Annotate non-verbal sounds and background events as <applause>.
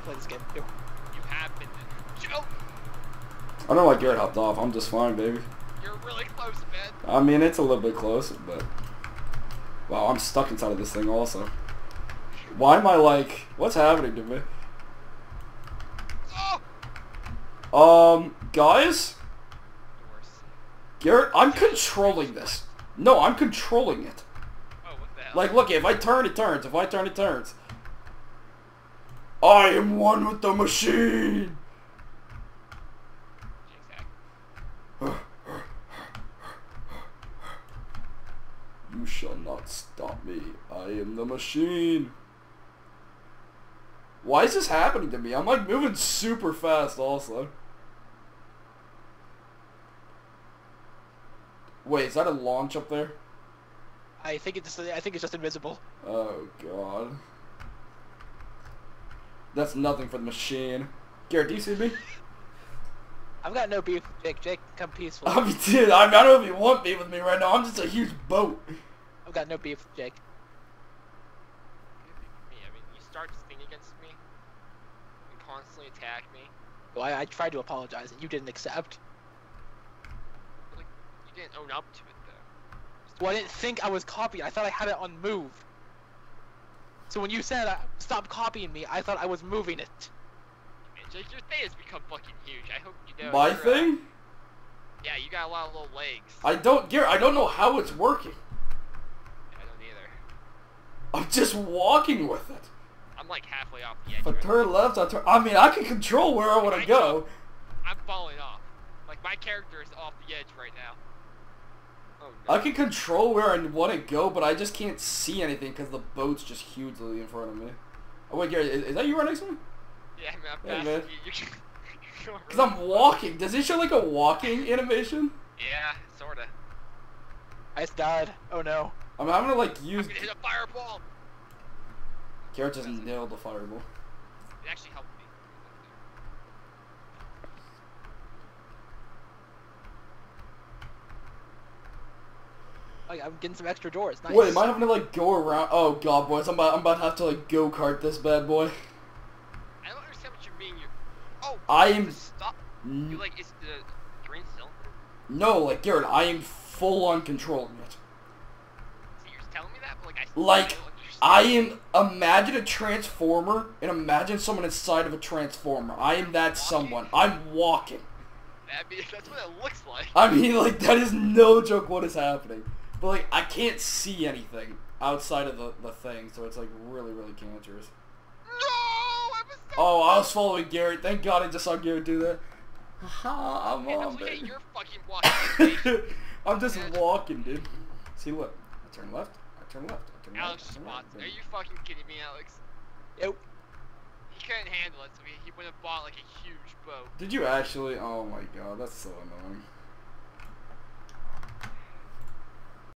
play this game. Here. You have been. Joe, I don't know why Garrett hopped off. I'm just fine, baby. you're really close, man. I mean, it's a little bit close, but... Wow, I'm stuck inside of this thing also. Why am I like... What's happening to me? Oh! Um, guys? Garrett, I'm controlling this. No, I'm controlling it. Oh, what the hell? Like, look, if I turn, it turns. If I turn, it turns. I am one with the machine. You shall not stop me. I am the machine. Why is this happening to me? I'm like moving super fast also. Wait, is that a launch up there? I think it's I think it's just invisible. Oh god. That's nothing for the machine. Garrett, do you see me? I've got no beef with Jake. Jake, come peaceful. I mean, <laughs> dude, I, mean, I don't know if you want beef with me right now. I'm just a huge boat. I've got no beef with Jake. Me, I mean, you start this thing against me. You constantly attack me. Well, I, I tried to apologize and you didn't accept. Like, you didn't own up to it, though. Just Well, I didn't think I was copied. I thought I had it on move. So when you said uh, stop copying me, I thought I was moving it. Man, Jake, your thing has become fucking huge. I hope you know. My You're, uh, thing? yeah, you got a lot of little legs. I don't, Garrett, I don't know how it's working. I don't either. I'm just walking with it. I'm like halfway off the edge. If I right turn left, I turn. I mean, I can control where I want I to go. I'm falling off. Like my character is off the edge right now. Oh no. I can control where I want to go, but I just can't see anything because the boat's just hugely in front of me. Oh wait, Gary, is, is that you right next to me? Yeah, man. I'm Hey, Because <laughs> I'm walking. Does it show like a walking animation? Yeah, sorta. I just died. Oh no. I'm having to like I'm use. gonna hit a fireball. Garrett just nailed the fireball. It actually helped me. Oh, I'm getting some extra doors. Nice. Wait, am I having to like go around? Oh god, boys, I'm about, I'm about to have to like go kart this bad boy. I don't understand what you mean. You're. Oh. I am- the Stop. You like is the green cylinder? No, like Garrett, I am full on controlling it. So you're telling me that, but like I. still Like, don't understand. I am. Imagine a transformer and imagine someone inside of a transformer. I am that someone. I'm walking. I mean, <laughs> that's what it looks like. I mean, like that is no joke. What is happening? But like, I can't see anything outside of the the thing, so it's like really, really cancerous. No, I was Oh, I was following Garrett. Thank God I just saw Garrett do that. Haha, I'm Man, on, don't look at your fucking walking. <laughs> I'm just Man. walking, dude. See what? I turn left. I turn left. I turn Alex left. I turn right, spots. Are you fucking kidding me, Alex? Nope. He couldn't handle it, so he, he would have bought like a huge boat. Did you actually? Oh my god, that's so annoying.